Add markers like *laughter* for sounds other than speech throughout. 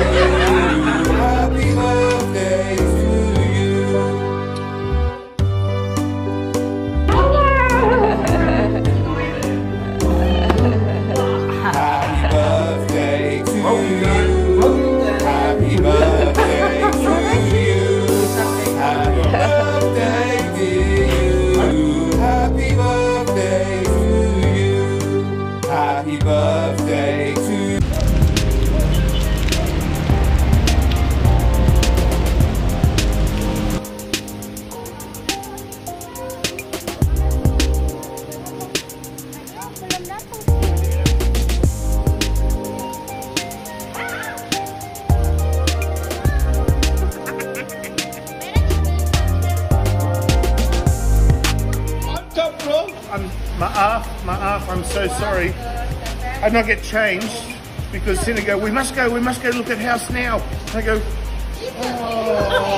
Thank *laughs* you. My arf! I'm so sorry. I not get changed because Sina go, we must go, we must go look at house now. And I go, oh.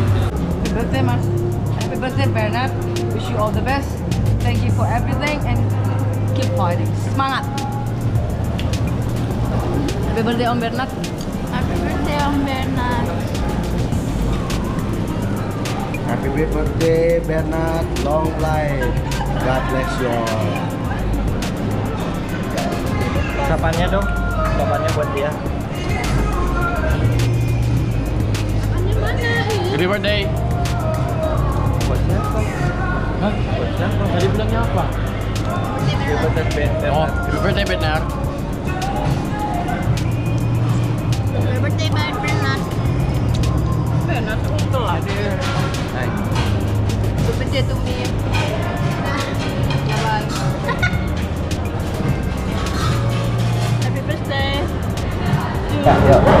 Happy birthday, Mas. Happy birthday, Bernard. Wish you all the best. Thank you for everything and keep fighting. Semangat. Happy birthday, Om Bernard. Happy birthday Om Bernard. Happy birthday Bernard, long life. God bless you all. Ucapannya dong. Ucapannya buat dia. Happy birthday. Buat siapa? Hah? Buat siapa? Tadi bilangnya apa? Happy birthday Bernard. Oh, happy birthday Benar. Happy birthday Bernard. Bernard, untung lah dia. Hai. Happy birthday to me. Bye. *laughs* Happy birthday. Ya, yuk.